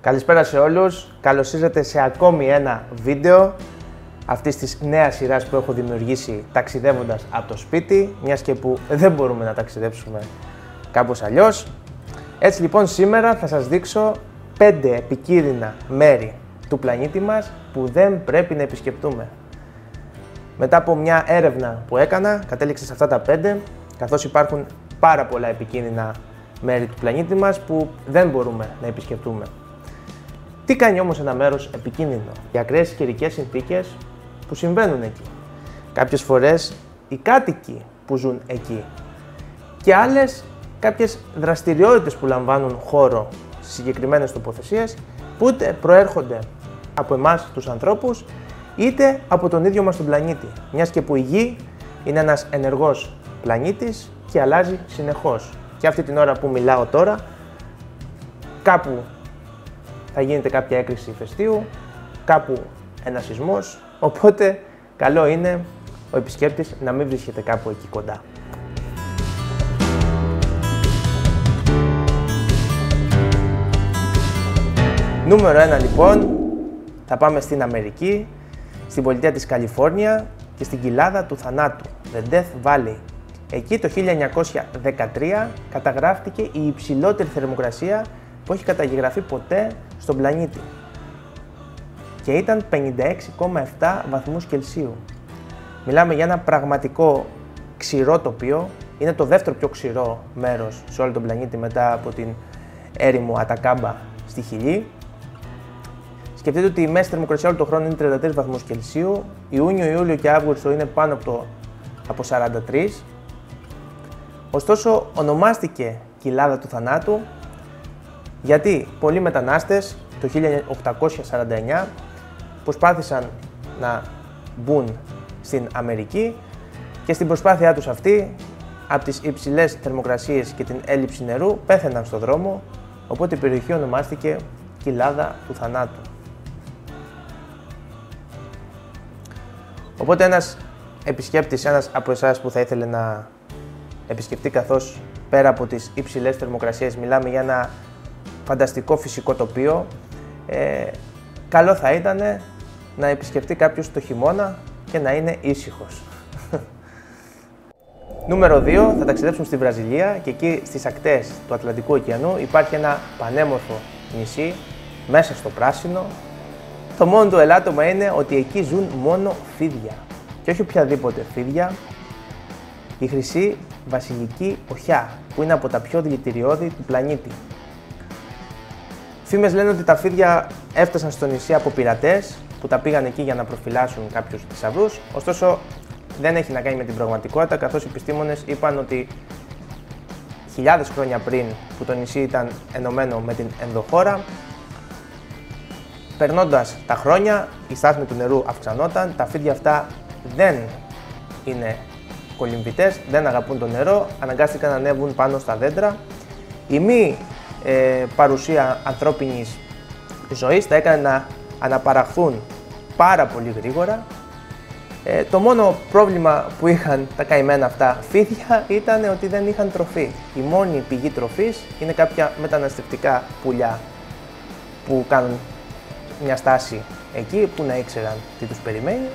Καλησπέρα σε όλους. Καλώς ήρθατε σε ακόμη ένα βίντεο αυτής της νέας σειράς που έχω δημιουργήσει ταξιδεύοντας από το σπίτι, μιας και που δεν μπορούμε να ταξιδέψουμε κάπως αλλιώς. Έτσι λοιπόν σήμερα θα σας δείξω 5 επικίνδυνα μέρη του πλανήτη μας που δεν πρέπει να επισκεπτούμε. Μετά από μια έρευνα που έκανα, κατέληξε σε αυτά τα 5, καθώς υπάρχουν πάρα πολλά επικίνδυνα μέρη του πλανήτη μας που δεν μπορούμε να επισκεφτούμε. Τι κάνει όμως ένα μέρος επικίνδυνο, οι ακραίες καιρικές συνθήκες που συμβαίνουν εκεί. Κάποιες φορές οι κάτοικοι που ζουν εκεί και άλλες κάποιες δραστηριότητες που λαμβάνουν χώρο στις συγκεκριμένες τοποθεσίες που είτε προέρχονται από εμάς τους ανθρώπους είτε από τον ίδιο μας τον πλανήτη. Μιας και που η Γη είναι ένας ενεργός πλανήτης και αλλάζει συνεχώς. Και αυτή την ώρα που μιλάω τώρα, κάπου θα γίνεται κάποια έκρηξη ηφαιστείου, κάπου ένας σεισμός, οπότε καλό είναι ο επισκέπτης να μην βρίσκεται κάπου εκεί κοντά. Νούμερο 1 λοιπόν, θα πάμε στην Αμερική, στην πολιτεία της Καλιφόρνια και στην κοιλάδα του θανάτου, The Death Valley. Εκεί το 1913 καταγράφτηκε η υψηλότερη θερμοκρασία που έχει καταγεγραφεί ποτέ στον πλανήτη και ήταν 56,7 βαθμούς Κελσίου. Μιλάμε για ένα πραγματικό ξηρό τοπίο, είναι το δεύτερο πιο ξηρό μέρος σε όλο τον πλανήτη μετά από την έρημο Ατακάμπα στη Χιλή. Σκεφτείτε ότι η μέση θερμοκρασία όλο τον χρόνο είναι 33 βαθμούς Κελσίου, Ιούνιο, Ιούλιο και Αύγουστο είναι πάνω από, το, από 43. Ωστόσο ονομάστηκε κοιλάδα του θανάτου γιατί πολλοί μετανάστες το 1849 προσπάθησαν να μπουν στην Αμερική και στην προσπάθειά τους αυτή από τις υψηλές θερμοκρασίες και την έλλειψη νερού πέθαιναν στο δρόμο οπότε η περιοχή ονομάστηκε κοιλάδα του θανάτου. Οπότε ένας επισκέπτης, ένας από εσάς που θα ήθελε να επισκεφτεί καθώς πέρα από τις υψηλές θερμοκρασίες μιλάμε για ένα φανταστικό φυσικό τοπίο. Ε, καλό θα ήταν να επισκεφτεί κάποιος το χειμώνα και να είναι ήσυχος. Νούμερο 2, θα ταξιδέψουμε στη Βραζιλία και εκεί στις ακτές του Ατλαντικού ωκεανού υπάρχει ένα πανέμορφο νησί μέσα στο πράσινο. Το μόνο του ελάττωμα είναι ότι εκεί ζουν μόνο φίδια και όχι οποιαδήποτε φίδια, η χρυσή βασιλική οχιά που είναι από τα πιο δηλητηριώδη του πλανήτη. Φήμες λένε ότι τα φίδια έφτασαν στο νησί από πειρατές που τα πήγαν εκεί για να προφυλάσσουν κάποιους θησαυρούς. Ωστόσο, δεν έχει να κάνει με την πραγματικότητα, καθώς οι επιστήμονες είπαν ότι χιλιάδες χρόνια πριν που το νησί ήταν ενωμένο με την ενδοχώρα, περνώντας τα χρόνια, η στάθμη του νερού αυξανόταν, τα φίδια αυτά δεν είναι κολυμβητές, δεν αγαπούν το νερό, αναγκάστηκαν να ανέβουν πάνω στα δέντρα. Η μη ε, παρουσία ανθρώπινης ζωής τα έκανε να αναπαραχθούν πάρα πολύ γρήγορα. Ε, το μόνο πρόβλημα που είχαν τα καημένα αυτά φίδια ήταν ότι δεν είχαν τροφή. Η μόνη πηγή τροφής είναι κάποια μεταναστευτικά πουλιά που κάνουν μια στάση εκεί που να ήξεραν τι τους περιμένει.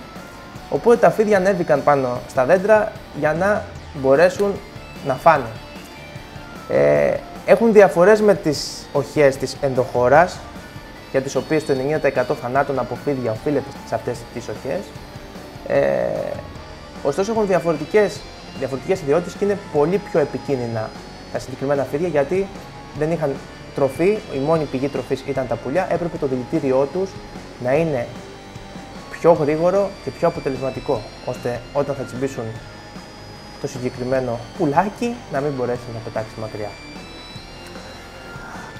Οπότε τα φίδια ανέβηκαν πάνω στα δέντρα για να μπορέσουν να φάνε. Ε, έχουν διαφορές με τις οχές της ενδοχώρας, για τις οποίες το 90% θανάτων από φίδια οφείλεται σε αυτές τις οχές. Ε, ωστόσο έχουν διαφορετικές, διαφορετικές ιδιότητες και είναι πολύ πιο επικίνδυνα τα συγκεκριμένα φίδια γιατί δεν είχαν τροφή, η μόνη πηγή τροφής ήταν τα πουλιά, έπρεπε το δηλητήριό τους να είναι πιο γρήγορο και πιο αποτελεσματικό, ώστε όταν θα τσιμπήσουν το συγκεκριμένο πουλάκι να μην μπορέσει να πετάξει μακριά.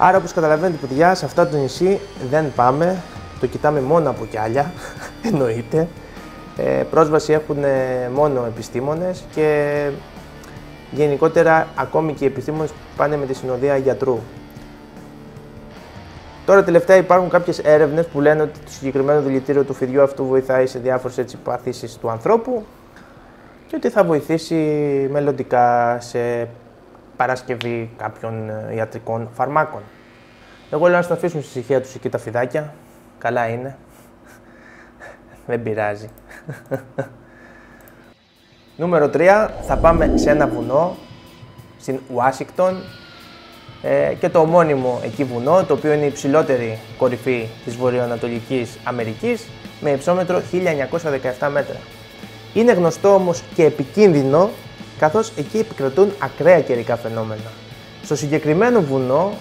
Άρα όπως καταλαβαίνετε παιδιά, σε αυτό το νησί δεν πάμε, το κοιτάμε μόνο από κιάλια, εννοείται. Ε, πρόσβαση έχουν μόνο επιστήμονες και γενικότερα ακόμη και οι επιστήμονες πάνε με τη συνοδεία γιατρού. Τώρα τελευταία υπάρχουν κάποιες έρευνες που λένε ότι το συγκεκριμένο δηλητήριο του φιδιού αυτού βοηθάει σε διάφορες έτσι παθήσεις του ανθρώπου και ότι θα βοηθήσει μελλοντικά σε παρασκευή κάποιων ε, ιατρικών φαρμάκων. Εγώ λέω να τα αφήσουν στη ησυχία τους εκεί τα φιδάκια. Καλά είναι. Δεν πειράζει. Νούμερο 3, θα πάμε σε ένα βουνό στην Ουάσιγκτον ε, και το ομώνυμο εκεί βουνό, το οποίο είναι η υψηλότερη κορυφή της βορειοανατολικής Αμερικής με υψόμετρο 1917 μέτρα. Είναι γνωστό όμως και επικίνδυνο καθώς εκεί επικρατούν ακραία καιρικά φαινόμενα. Στο συγκεκριμένο βουνό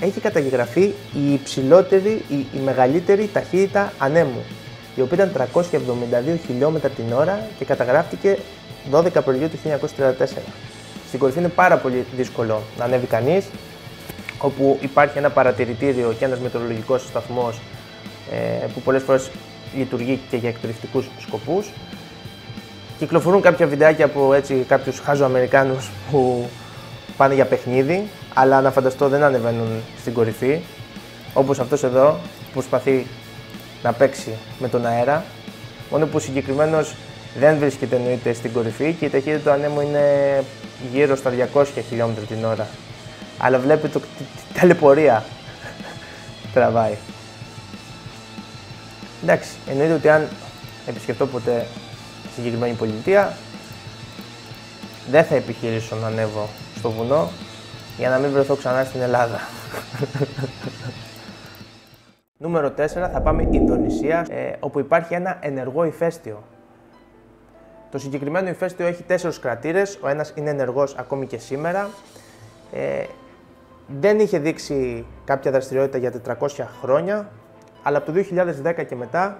έχει καταγεγραφεί η υψηλότερη, η, η μεγαλύτερη ταχύτητα ανέμου, η οποία ήταν 372 χιλιόμετρα την ώρα και καταγράφτηκε 12 Απριλίου του 1934. Στην κορυφή είναι πάρα πολύ δύσκολο να ανέβει κανείς, όπου υπάρχει ένα παρατηρητήριο και ένας μετεωρολογικός σταθμός ε, που πολλές φορές λειτουργεί και για εκπαιδευτικού σκοπούς. Κυκλοφορούν κάποια βιντεάκια από έτσι κάποιους χάζο Αμερικάνους που πάνε για παιχνίδι, αλλά να φανταστώ δεν ανεβαίνουν στην κορυφή. Όπως αυτός εδώ που προσπαθεί να παίξει με τον αέρα, μόνο που συγκεκριμένος δεν βρίσκεται εννοείται στην κορυφή και η ταχύτητα του ανέμου είναι γύρω στα 200 χιλιόμετρα την ώρα. Αλλά βλέπει το, τη ταλαιπωρία τραβάει. Εντάξει, εννοείται ότι αν επισκεφτώ ποτέ συγκεκριμένη πολιτεία, δεν θα επιχειρήσω να ανέβω στο βουνό για να μην βρεθώ ξανά στην Ελλάδα. Νούμερο 4 θα πάμε Ινδονησία, ε, όπου υπάρχει ένα ενεργό ηφαίστειο. Το συγκεκριμένο ηφαίστειο έχει τέσσερους κρατήρες, ο ένας είναι ενεργός ακόμη και σήμερα. Ε, δεν είχε δείξει κάποια δραστηριότητα για 400 χρόνια, αλλά από το 2010 και μετά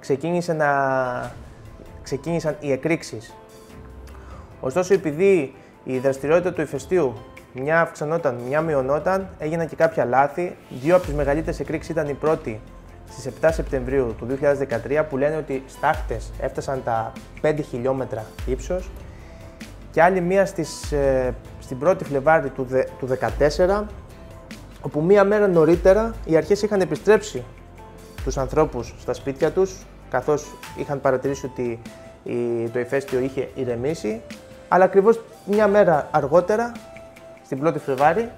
ξεκίνησε να ξεκίνησαν οι εκρήξεις. Ωστόσο, επειδή η δραστηριότητα του ηφαιστείου μια αυξανόταν, μια μειωνόταν, έγιναν και κάποια λάθη. Δύο από τις μεγαλύτερες εκρήξεις ήταν η πρώτη στις 7 Σεπτεμβρίου του 2013 που λένε ότι στάχτες έφτασαν τα 5 χιλιόμετρα ύψος και άλλη μία στις, ε, στην 1η Φλεβάρη του, του 2014 όπου μία μέρα νωρίτερα οι αρχές είχαν επιστρέψει τους ανθρώπους στα σπίτια τους καθώς είχαν παρατηρήσει ότι το ηφαίστειο είχε ηρεμήσει, αλλά ακριβώς μια μέρα αργότερα, στην 1η Φλεβάρη,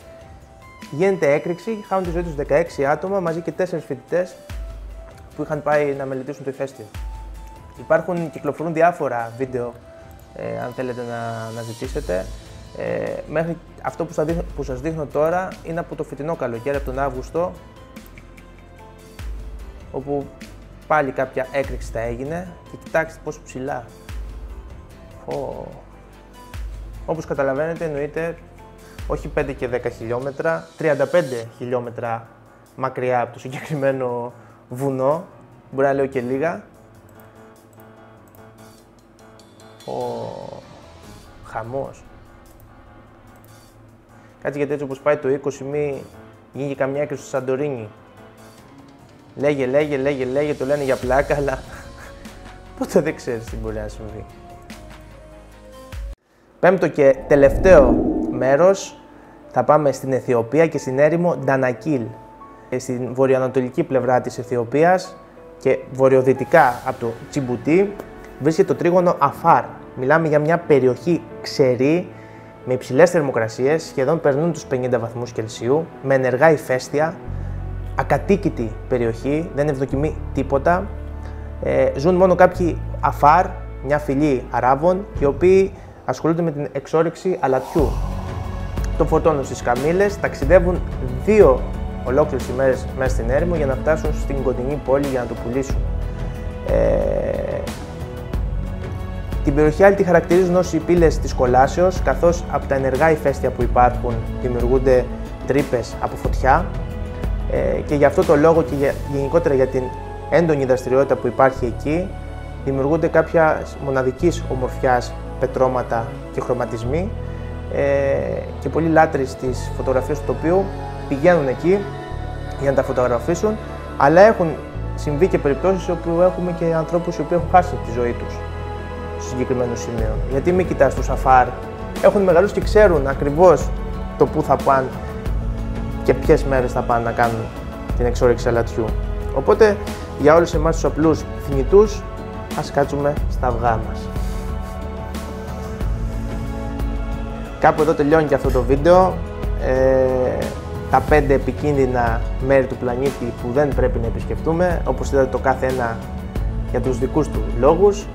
γίνεται έκρηξη, χάνουν τη ζωή τους 16 άτομα μαζί και 4 φοιτητές που είχαν πάει να μελετήσουν το ηφαίστειο. Υπάρχουν, κυκλοφορούν διάφορα βίντεο, ε, αν θέλετε να, να ζητήσετε. Ε, μέχρι αυτό που, σας που σας δείχνω τώρα είναι από το φετινό καλοκαίρι, από τον Αύγουστο, όπου πάλι κάποια έκρηξη θα έγινε και κοιτάξτε πόσο ψηλά. Oh. Όπως καταλαβαίνετε εννοείται όχι 5 και 10 χιλιόμετρα, 35 χιλιόμετρα μακριά από το συγκεκριμένο βουνό, μπορεί να λέω και λίγα. Ο χαμός. Κάτσε γιατί έτσι όπως πάει το 20 μη γίνει καμιά έκρηξη στο Σαντορίνι. Λέγε, λέγε, λέγε, λέγε, το λένε για πλάκα, αλλά ποτέ δεν ξέρεις τι μπορεί να συμβεί. Πέμπτο και τελευταίο μέρος, θα πάμε στην Αιθιοπία και στην έρημο Ντανακίλ. Στην βορειοανατολική πλευρά της Αιθιοπίας και βορειοδυτικά από το Τσιμπουτί βρίσκεται το τρίγωνο Αφάρ. Μιλάμε για μια περιοχή ξερή, με υψηλές θερμοκρασίες, σχεδόν περνούν τους 50 βαθμούς Κελσίου, με ενεργά ηφαίστεια, ακατοίκητη περιοχή, δεν ευδοκιμεί τίποτα. Ε, ζουν μόνο κάποιοι αφάρ, μια φυλή Αράβων, οι οποίοι ασχολούνται με την εξόρυξη αλατιού. Το φορτώνουν στις καμήλες, ταξιδεύουν δύο ολόκληρες ημέρες μέσα στην έρημο για να φτάσουν στην κοντινή πόλη για να το πουλήσουν. Ε, την περιοχή άλλη τη χαρακτηρίζουν ως οι πύλες της κολάσεως, καθώς από τα ενεργά ηφαίστεια που υπάρχουν δημιουργούνται τρύπες από φωτιά, ε, και γι' αυτό το λόγο και για, γενικότερα για την έντονη δραστηριότητα που υπάρχει εκεί δημιουργούνται κάποια μοναδικής ομορφιάς πετρώματα και χρωματισμοί ε, και πολλοί λάτρεις της φωτογραφίας του τοπίου πηγαίνουν εκεί για να τα φωτογραφίσουν αλλά έχουν συμβεί και περιπτώσεις όπου έχουμε και ανθρώπους οι οποίοι έχουν χάσει τη ζωή τους στο συγκεκριμένο σημείο. Γιατί μην κοιτάς το σαφάρ, έχουν μεγαλώσει και ξέρουν ακριβώς το που θα πάνε και ποιες μέρες θα πάνε να κάνουν την εξόρυξη αλατιού. Οπότε για όλους εμάς τους απλούς θνητούς ας κάτσουμε στα αυγά μας. Κάπου εδώ τελειώνει και αυτό το βίντεο. Ε, τα 5 επικίνδυνα μέρη του πλανήτη που δεν πρέπει να επισκεφτούμε, όπως είδατε το κάθε ένα για τους δικούς του λόγους.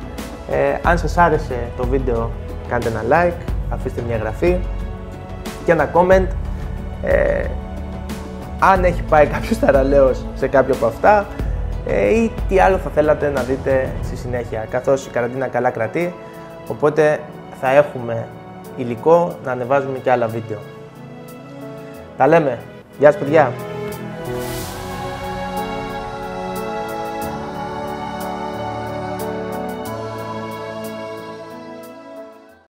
Ε, αν σας άρεσε το βίντεο κάντε ένα like, αφήστε μια εγγραφή και ένα comment. Ε, αν έχει πάει κάποιος ταραλέος σε κάποιο από αυτά ε, ή τι άλλο θα θέλατε να δείτε στη συνέχεια, καθώς η καραντίνα καλά κρατεί, οπότε θα έχουμε υλικό να ανεβάζουμε και άλλα βίντεο. Τα λέμε. Γεια σας παιδιά.